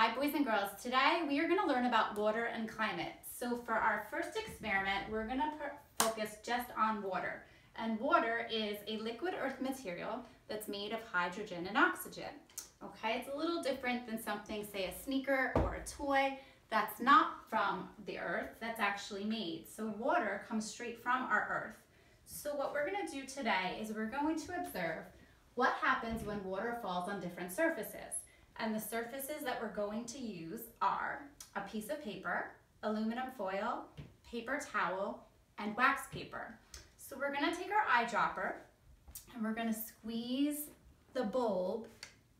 Hi boys and girls, today we are going to learn about water and climate. So for our first experiment, we're going to focus just on water. And water is a liquid earth material that's made of hydrogen and oxygen. Okay, it's a little different than something, say a sneaker or a toy, that's not from the earth, that's actually made. So water comes straight from our earth. So what we're going to do today is we're going to observe what happens when water falls on different surfaces. And the surfaces that we're going to use are a piece of paper, aluminum foil, paper towel, and wax paper. So we're gonna take our eyedropper and we're gonna squeeze the bulb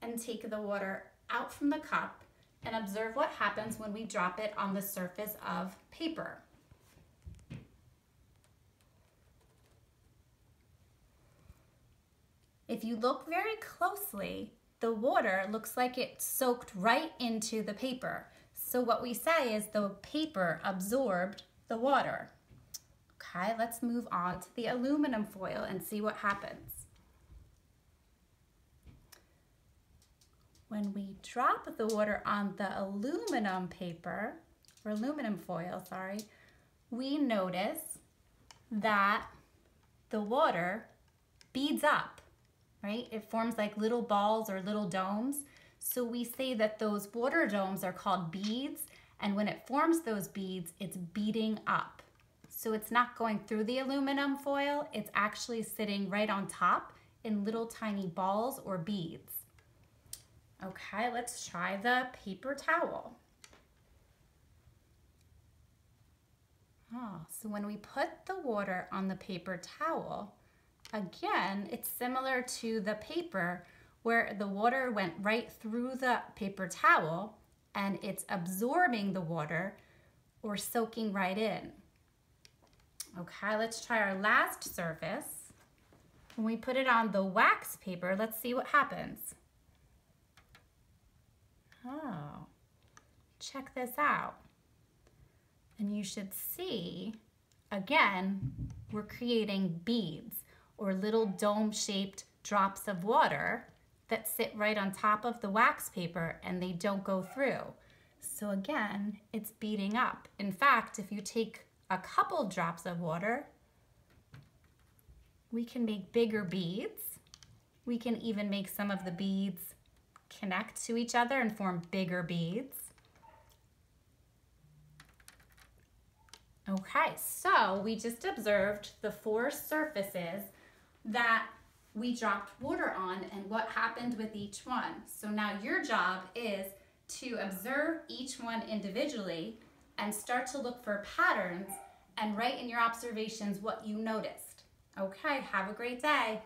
and take the water out from the cup and observe what happens when we drop it on the surface of paper. If you look very closely, the water looks like it soaked right into the paper. So what we say is the paper absorbed the water. Okay, let's move on to the aluminum foil and see what happens. When we drop the water on the aluminum paper, or aluminum foil, sorry, we notice that the water beads up right? It forms like little balls or little domes. So we say that those water domes are called beads. And when it forms those beads, it's beading up. So it's not going through the aluminum foil, it's actually sitting right on top in little tiny balls or beads. Okay, let's try the paper towel. Oh, so when we put the water on the paper towel, Again, it's similar to the paper where the water went right through the paper towel and it's absorbing the water or soaking right in. Okay, let's try our last surface. When we put it on the wax paper, let's see what happens. Oh, check this out. And you should see, again, we're creating beads or little dome-shaped drops of water that sit right on top of the wax paper and they don't go through. So again, it's beading up. In fact, if you take a couple drops of water, we can make bigger beads. We can even make some of the beads connect to each other and form bigger beads. Okay, so we just observed the four surfaces that we dropped water on and what happened with each one. So now your job is to observe each one individually and start to look for patterns and write in your observations what you noticed. Okay, have a great day.